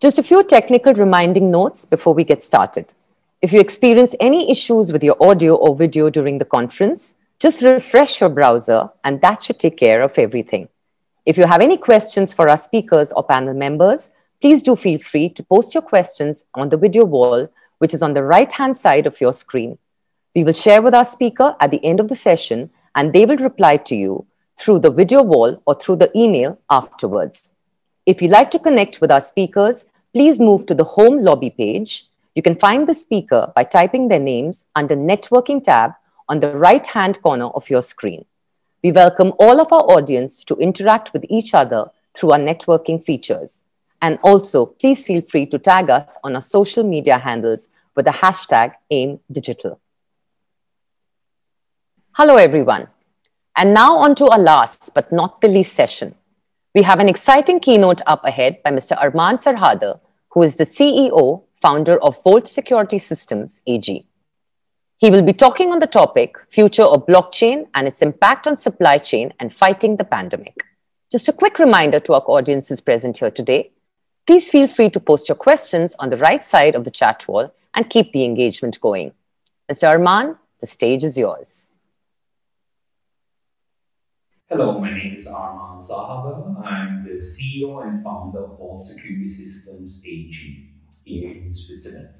Just a few technical reminding notes before we get started. If you experience any issues with your audio or video during the conference, just refresh your browser and that should take care of everything. If you have any questions for our speakers or panel members, please do feel free to post your questions on the video wall, which is on the right-hand side of your screen. We will share with our speaker at the end of the session and they will reply to you through the video wall or through the email afterwards. If you'd like to connect with our speakers, please move to the home lobby page. You can find the speaker by typing their names under networking tab on the right-hand corner of your screen. We welcome all of our audience to interact with each other through our networking features. And also, please feel free to tag us on our social media handles with the hashtag AIMDigital. Hello, everyone. And now on to our last but not the least session. We have an exciting keynote up ahead by Mr. Arman Sarhadder, who is the CEO, founder of Vault Security Systems AG. He will be talking on the topic future of blockchain and its impact on supply chain and fighting the pandemic. Just a quick reminder to our audiences present here today. Please feel free to post your questions on the right side of the chat wall and keep the engagement going. Mr. Arman, the stage is yours. Hello, my name is Arman Sarhadder. I'm the CEO and founder of Vault Security Systems AG here in Switzerland.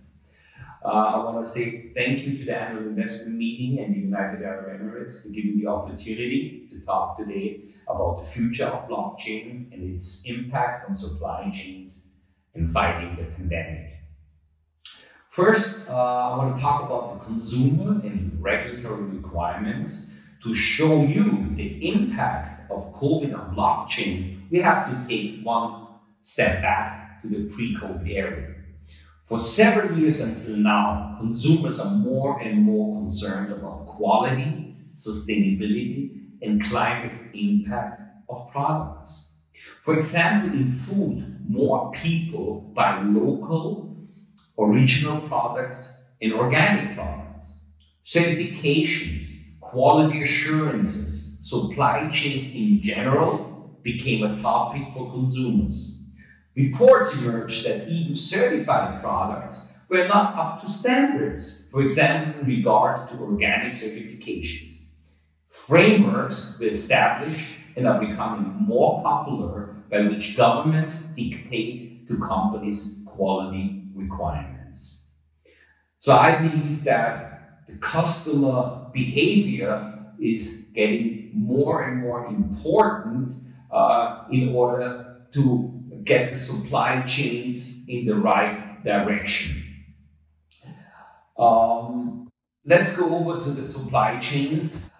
Uh, I want to say thank you to the annual investment meeting and the United Arab Emirates for giving the opportunity to talk today about the future of blockchain and its impact on supply chains and fighting the pandemic. First, uh, I want to talk about the consumer and regulatory requirements to show you the impact of COVID on blockchain, we have to take one step back to the pre-COVID era. For several years until now, consumers are more and more concerned about quality, sustainability, and climate impact of products. For example, in food, more people buy local, original products and organic products. Certifications quality assurances, supply chain in general became a topic for consumers. Reports emerged that even certified products were not up to standards, for example, in regard to organic certifications. Frameworks were established and are becoming more popular by which governments dictate to companies quality requirements. So I believe that the customer behavior is getting more and more important uh, in order to get the supply chains in the right direction. Um, let's go over to the supply chains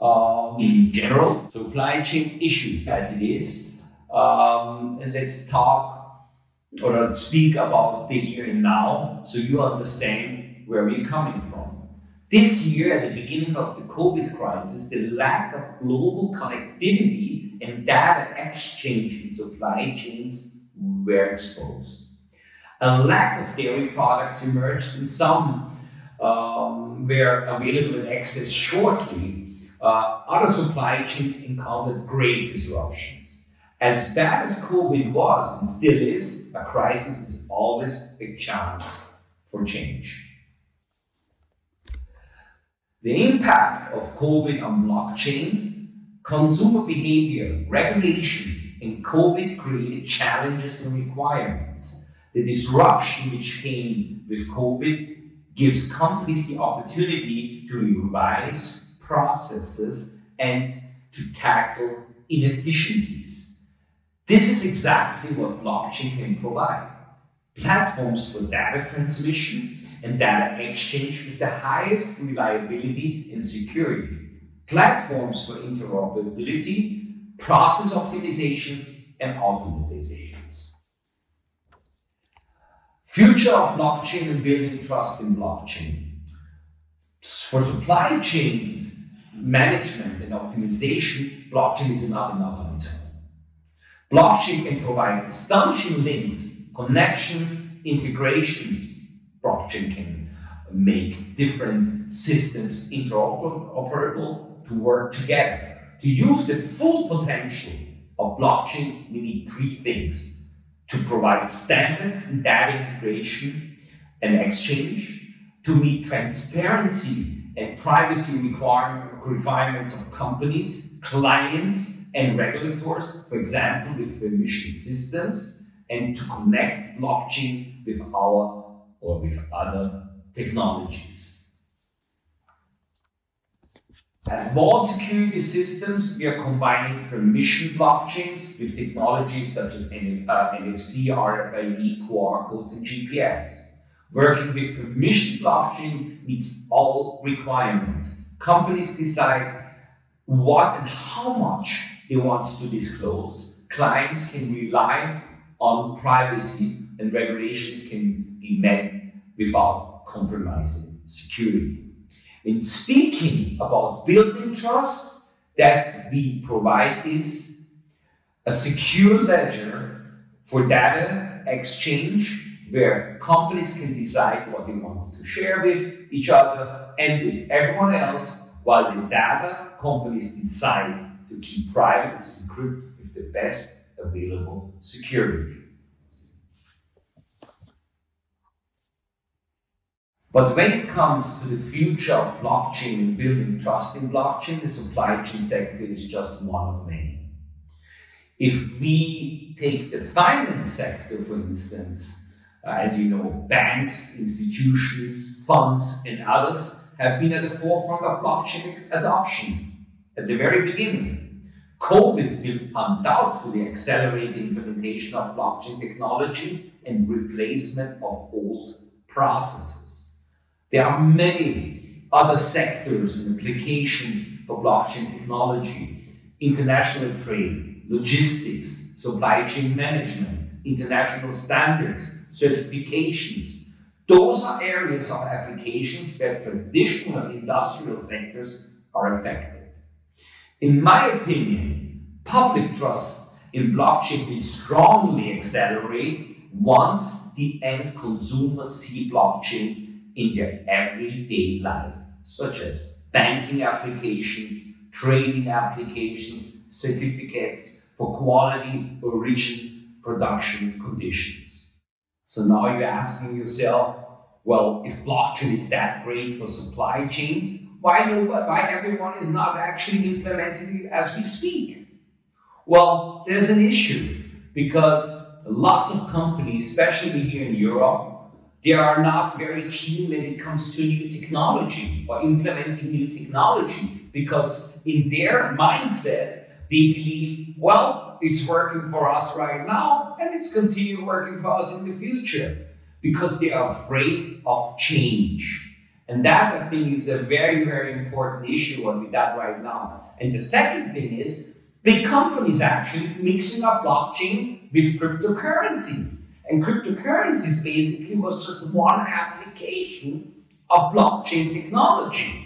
um, in general, supply chain issues as it is. Um, and let's talk or speak about the here and now so you understand where we're coming from. This year, at the beginning of the COVID crisis, the lack of global connectivity and data exchange in supply chains were exposed. A lack of dairy products emerged and some um, were available in excess shortly. Uh, other supply chains encountered great disruptions. As bad as COVID was and still is, a crisis is always a chance for change. The impact of COVID on blockchain, consumer behavior, regulations, and COVID created challenges and requirements. The disruption which came with COVID gives companies the opportunity to revise processes and to tackle inefficiencies. This is exactly what blockchain can provide. Platforms for data transmission and data exchange with the highest reliability and security, platforms for interoperability, process optimizations, and automatizations. Future of blockchain and building trust in blockchain. For supply chains management and optimization, blockchain is not enough on its own. Blockchain can provide astonishing links, connections, integrations, blockchain can make different systems interoperable to work together. To use the full potential of blockchain, we need three things. to provide standards in data integration and exchange, to meet transparency and privacy requirements of companies, clients, and regulators, for example, with permission systems, and to connect blockchain with our or with other technologies. At Vault Security Systems, we are combining permission blockchains with technologies such as NFC, uh, RFID, QR codes, and GPS. Working with permission blockchain meets all requirements. Companies decide what and how much they want to disclose. Clients can rely on privacy and regulations can be met without compromising security. In speaking about building trust, that we provide is a secure ledger for data exchange where companies can decide what they want to share with each other and with everyone else, while the data companies decide to keep private and encrypted with the best available security. But when it comes to the future of blockchain and building trust in blockchain, the supply chain sector is just one of many. If we take the finance sector, for instance, uh, as you know, banks, institutions, funds, and others have been at the forefront of blockchain adoption at the very beginning. COVID will undoubtedly accelerate the implementation of blockchain technology and replacement of old processes. There are many other sectors and applications for blockchain technology, international trade, logistics, supply chain management, international standards, certifications. Those are areas of applications where traditional industrial sectors are affected. In my opinion, public trust in blockchain will strongly accelerate once the end consumers see blockchain in their everyday life, such as banking applications, trading applications, certificates for quality origin production conditions. So now you're asking yourself, well, if blockchain is that great for supply chains, why, no, why everyone is not actually implementing it as we speak? Well, there's an issue because lots of companies, especially here in Europe, they are not very keen when it comes to new technology or implementing new technology because in their mindset, they believe, well, it's working for us right now and it's continue working for us in the future because they are afraid of change. And that, I think, is a very, very important issue we got right now. And the second thing is big companies actually mixing up blockchain with cryptocurrencies. And cryptocurrencies basically was just one application of blockchain technology.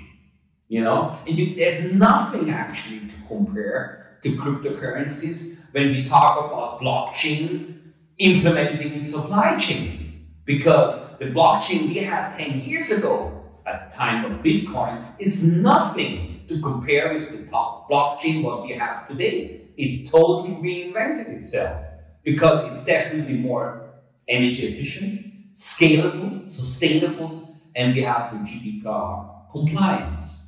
You know, and you, there's nothing actually to compare to cryptocurrencies when we talk about blockchain implementing in supply chains. Because the blockchain we had 10 years ago at the time of Bitcoin is nothing to compare with the top blockchain what we have today. It totally reinvented itself because it's definitely more energy efficient, scalable, sustainable, and we have the GDPR compliance.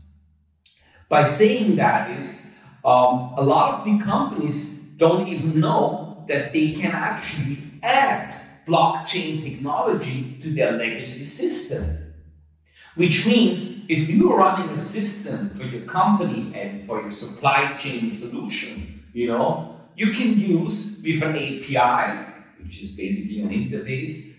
By saying that is, um, a lot of big companies don't even know that they can actually add blockchain technology to their legacy system. Which means if you're running a system for your company and for your supply chain solution, you know, you can use with an API which is basically an interface,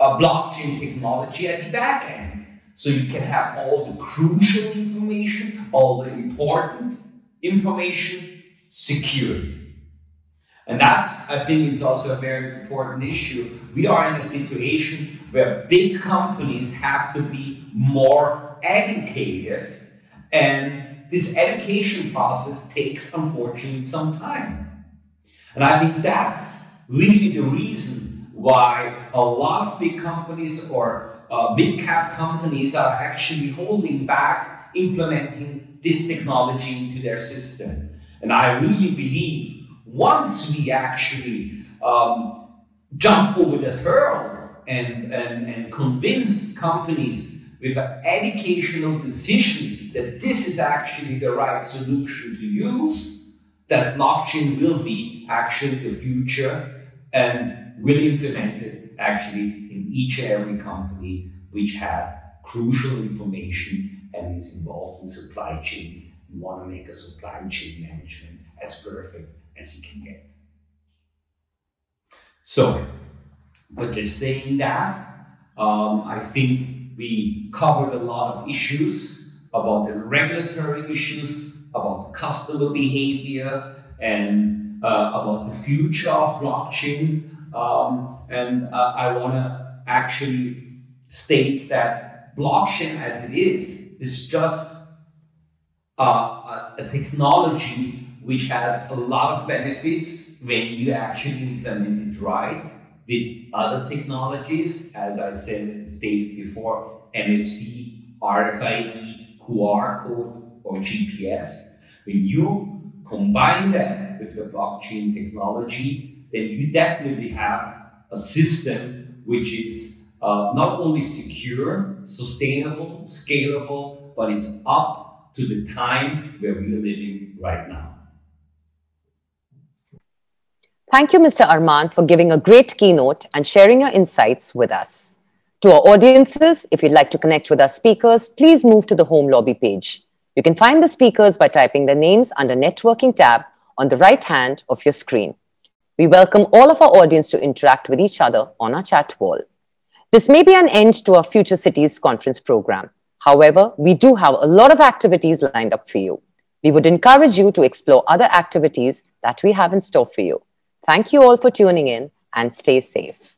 a blockchain technology at the back end. So you can have all the crucial information, all the important information secured. And that, I think, is also a very important issue. We are in a situation where big companies have to be more educated, and this education process takes, unfortunately, some time. And I think that's really the reason why a lot of big companies or uh, mid cap companies are actually holding back implementing this technology into their system. And I really believe once we actually um, jump over this hurdle and, and, and convince companies with an educational decision that this is actually the right solution to use, that blockchain will be actually the future and will implement it actually in each and every company which have crucial information and is involved in supply chains and want to make a supply chain management as perfect as you can get. So, but just saying that, um, I think we covered a lot of issues about the regulatory issues, about customer behavior, and about the future of blockchain. Um, and uh, I want to actually state that blockchain as it is, is just uh, a, a technology which has a lot of benefits when you actually implement it right with other technologies, as I said stated before, NFC, RFID, QR code, or GPS. When you combine with the blockchain technology, then you definitely have a system which is uh, not only secure, sustainable, scalable, but it's up to the time where we are living right now. Thank you, Mr. Arman, for giving a great keynote and sharing your insights with us. To our audiences, if you'd like to connect with our speakers, please move to the home lobby page. You can find the speakers by typing their names under networking tab on the right hand of your screen. We welcome all of our audience to interact with each other on our chat wall. This may be an end to our Future Cities conference program. However, we do have a lot of activities lined up for you. We would encourage you to explore other activities that we have in store for you. Thank you all for tuning in and stay safe.